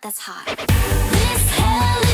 that's hot.